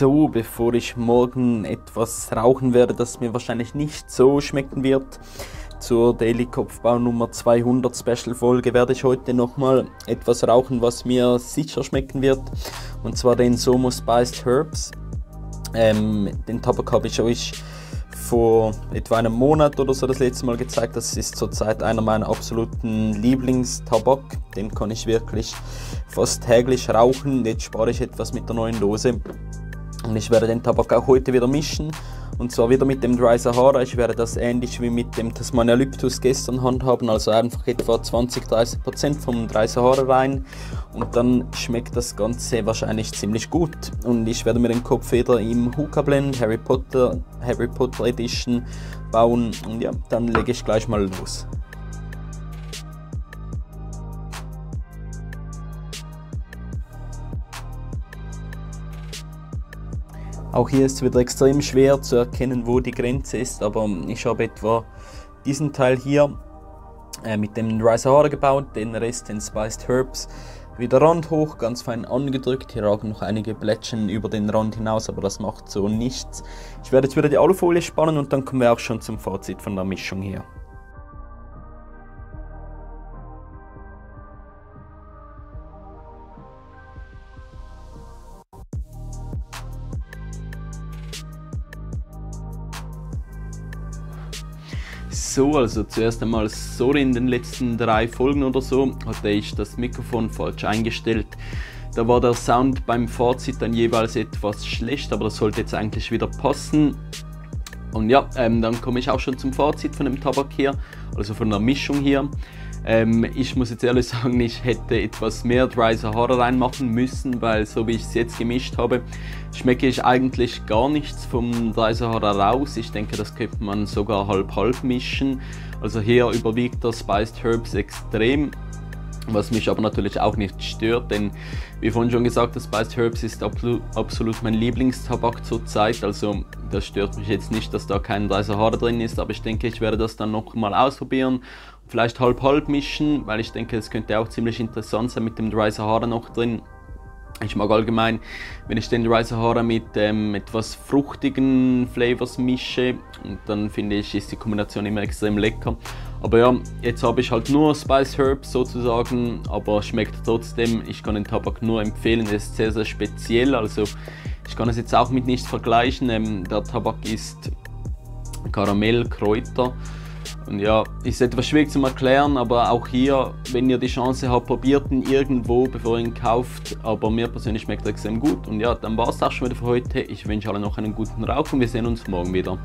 So, bevor ich morgen etwas rauchen werde, das mir wahrscheinlich nicht so schmecken wird, zur Daily Kopfbau Nummer 200 Special Folge werde ich heute nochmal etwas rauchen, was mir sicher schmecken wird. Und zwar den Somo Spiced Herbs. Ähm, den Tabak habe ich euch vor etwa einem Monat oder so das letzte Mal gezeigt. Das ist zurzeit einer meiner absoluten Lieblingstabak. Den kann ich wirklich fast täglich rauchen. Jetzt spare ich etwas mit der neuen Dose. Und ich werde den Tabak auch heute wieder mischen. Und zwar wieder mit dem Dry Sahara. Ich werde das ähnlich wie mit dem Tasmania Lyptus gestern handhaben. Also einfach etwa 20-30% vom Dry Sahara rein. Und dann schmeckt das Ganze wahrscheinlich ziemlich gut. Und ich werde mir den Kopf wieder im Hookah Blend Harry Potter, Harry Potter Edition bauen. Und ja, dann lege ich gleich mal los. Auch hier ist es wieder extrem schwer zu erkennen, wo die Grenze ist, aber ich habe etwa diesen Teil hier äh, mit dem Dry Sahara gebaut, den Rest den Spiced Herbs wieder Rand hoch, ganz fein angedrückt. Hier ragen noch einige Blättchen über den Rand hinaus, aber das macht so nichts. Ich werde jetzt wieder die Alufolie spannen und dann kommen wir auch schon zum Fazit von der Mischung hier. So, also zuerst einmal, sorry, in den letzten drei Folgen oder so hatte ich das Mikrofon falsch eingestellt. Da war der Sound beim Fazit dann jeweils etwas schlecht, aber das sollte jetzt eigentlich wieder passen. Und ja, ähm, dann komme ich auch schon zum Fazit von dem Tabak hier, also von der Mischung hier. Ähm, ich muss jetzt ehrlich sagen, ich hätte etwas mehr Dry Sahara reinmachen müssen, weil so wie ich es jetzt gemischt habe, schmecke ich eigentlich gar nichts vom Dry Sahara raus. Ich denke, das könnte man sogar halb-halb mischen. Also hier überwiegt der Spiced Herbs extrem was mich aber natürlich auch nicht stört, denn wie vorhin schon gesagt, das Spiced Herbs ist absolut mein Lieblingstabak zurzeit, also das stört mich jetzt nicht, dass da kein Dry Sahara drin ist, aber ich denke, ich werde das dann noch mal ausprobieren, vielleicht halb-halb mischen, weil ich denke, es könnte auch ziemlich interessant sein mit dem Dry Sahara noch drin. Ich mag allgemein, wenn ich den Dry Sahara mit ähm, etwas fruchtigen Flavors mische, dann finde ich, ist die Kombination immer extrem lecker. Aber ja, jetzt habe ich halt nur Spice Herbs sozusagen, aber schmeckt trotzdem. Ich kann den Tabak nur empfehlen, der ist sehr, sehr speziell. Also ich kann es jetzt auch mit nichts vergleichen. Ähm, der Tabak ist Karamell, Kräuter. Und ja, ist etwas schwierig zu erklären, aber auch hier, wenn ihr die Chance habt, probiert ihn irgendwo, bevor ihr ihn kauft. Aber mir persönlich schmeckt er extrem gut. Und ja, dann war es auch schon wieder für heute. Ich wünsche allen noch einen guten Rauch und wir sehen uns morgen wieder.